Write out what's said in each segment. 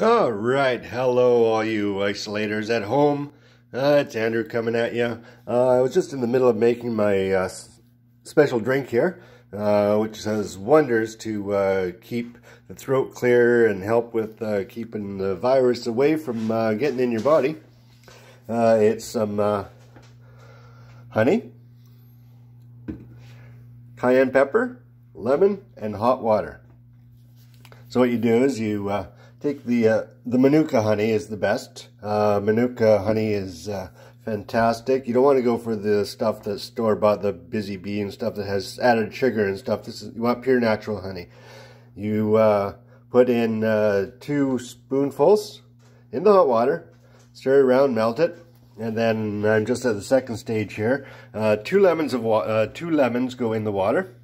All right, hello, all you isolators at home. Uh, it's Andrew coming at you. Uh, I was just in the middle of making my uh, special drink here, uh, which does wonders to uh, keep the throat clear and help with uh, keeping the virus away from getting in your body. it's some honey, cayenne pepper, lemon, and hot water. So what you do is you take the uh, the Manuka honey is the best. Uh, Manuka honey is uh, fantastic. You don't want to go for the stuff that's store bought, the busy bee and stuff that has added sugar and stuff. This is you want pure natural honey. You uh, put in uh, two spoonfuls in the hot water, stir it around, melt it, and then I'm just at the second stage here. Uh, two lemons of two lemons go in the water.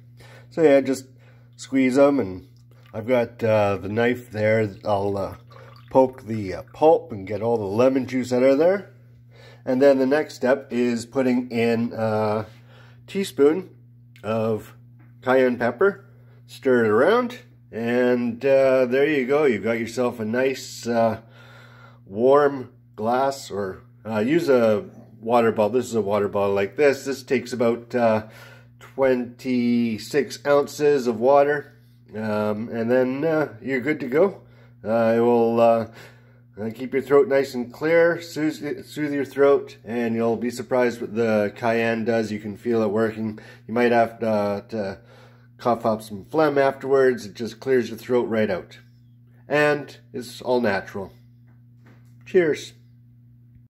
So yeah, just squeeze them and I've got uh, the knife there. I'll uh, poke the uh, pulp and get all the lemon juice out of there. And then the next step is putting in a teaspoon of cayenne pepper. Stir it around. And uh, there you go. You've got yourself a nice uh, warm glass or uh, use a water bottle. This is a water bottle like this. This takes about 26 ounces of water um, and then uh, you're good to go. Uh, it will uh, keep your throat nice and clear, soothe, soothe your throat, and you'll be surprised what the cayenne does. You can feel it working. You might have to, to cough up some phlegm afterwards. It just clears your throat right out. And it's all natural. Cheers.